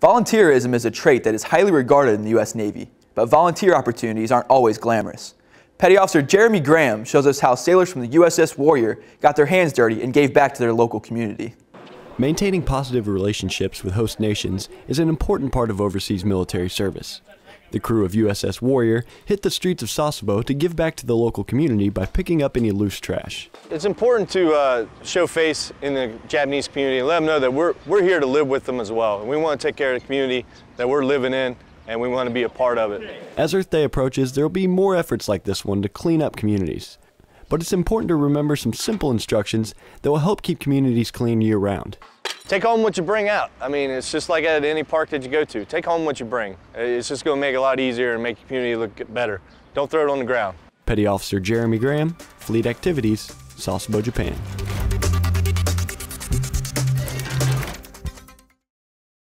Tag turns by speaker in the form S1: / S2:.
S1: Volunteerism is a trait that is highly regarded in the U.S. Navy, but volunteer opportunities aren't always glamorous. Petty Officer Jeremy Graham shows us how sailors from the USS Warrior got their hands dirty and gave back to their local community.
S2: Maintaining positive relationships with host nations is an important part of overseas military service. The crew of USS Warrior hit the streets of Sasebo to give back to the local community by picking up any loose trash.
S3: It's important to uh, show face in the Japanese community and let them know that we're, we're here to live with them as well. And we want to take care of the community that we're living in and we want to be a part of it.
S2: As Earth Day approaches, there will be more efforts like this one to clean up communities. But it's important to remember some simple instructions that will help keep communities clean year round.
S3: Take home what you bring out. I mean, it's just like at any park that you go to. Take home what you bring. It's just going to make it a lot easier and make your community look better. Don't throw it on the ground.
S2: Petty Officer Jeremy Graham, Fleet Activities, Sasebo, Japan.